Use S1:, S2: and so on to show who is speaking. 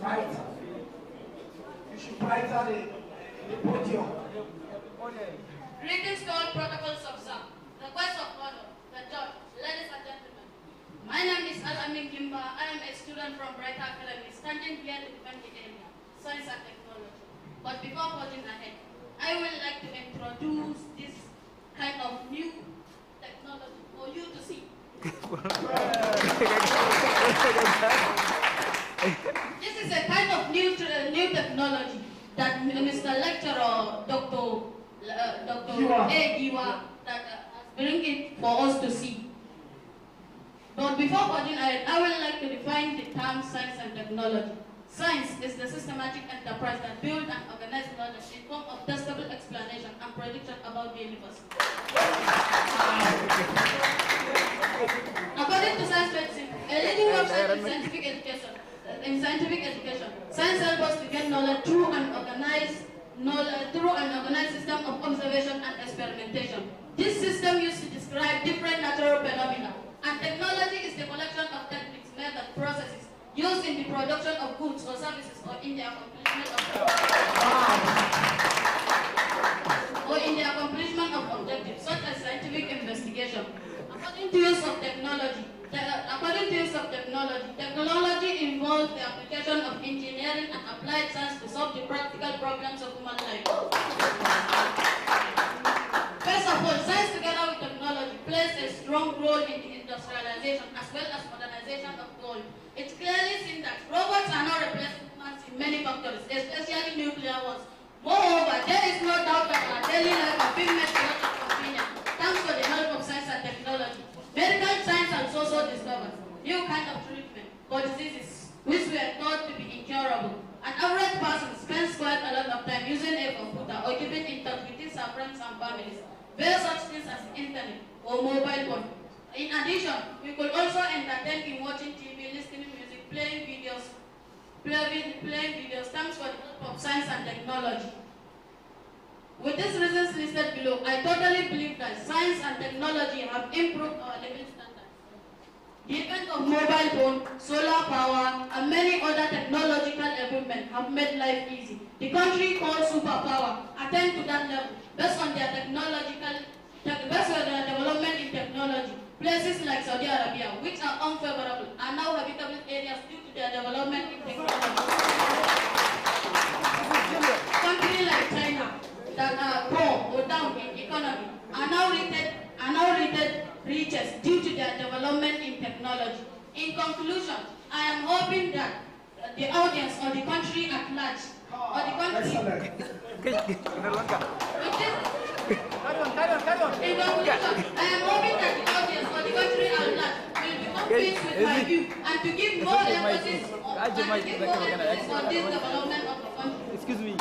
S1: brighter. You should brighter the, the podium.
S2: Greetings to all protocols observed. The quest of honor, the judge, ladies and gentlemen. My name is Al-Amin Gimba. I am a student from Brighter Academy, standing here to defend the area, science and technology. But before forging ahead, I would like to introduce this kind of new technology for you to see. This is a kind of new, uh, new technology that Mr. Lecturer, Dr. Uh, Dr.
S1: Giwa.
S2: A. Giwa, that uh, has bring it for us to see. But before forging ahead, I would like to define the term science and technology. Science is the systematic enterprise that builds and organizes knowledge in form of testable explanation and prediction about the universe. According to Science Medicine, a leading website in scientific education, in scientific education, science helps us to get knowledge through an organized knowledge, through an organized system of observation and experimentation. This system used to describe different natural phenomena, and technology is the collection of techniques, methods, processes used in the production of goods or services or in the accomplishment of or in the accomplishment of objectives such as scientific investigation. According to use of technology, te- according to use of technology, technology the application of engineering and applied science to solve the practical problems of human life. First of all, science together with technology plays a strong role in the industrialization as well as modernization of the world. It's clearly seen that robots are now replacing humans in many factories, especially nuclear ones. Moreover, there is no doubt that our daily life has been made a lot of convenient thanks to the help of science and technology. Medical science has also discovered new kind of treatment for diseases which were thought incurable. An average person spends quite a lot of time using a computer or keeping in touch with his friends and families via such things as internet or mobile phone. In addition, we could also entertain in watching TV, listening music, playing videos, playing, playing videos thanks for the help of science and technology. With these reasons listed below, I totally believe that science and technology have improved our living standards. Advent of mobile phone, solar power, and many other technological equipment have made life easy. The country called superpower attained to that level based on their technological, based on their development in technology. Places like Saudi Arabia, which are unfavorable, are now habitable areas due to their development in technology. Countries like China that are poor or down in economy are now rated are now rated richest due to their development in technology. In conclusion, I am hoping that the audience or the country at large or the country
S1: Excellent.
S2: which is in conclusion, I am hoping that the audience or the country at large will become pleased with my view and to give more emphasis on, and to give more emphasis on this development of the country.
S3: Excuse me.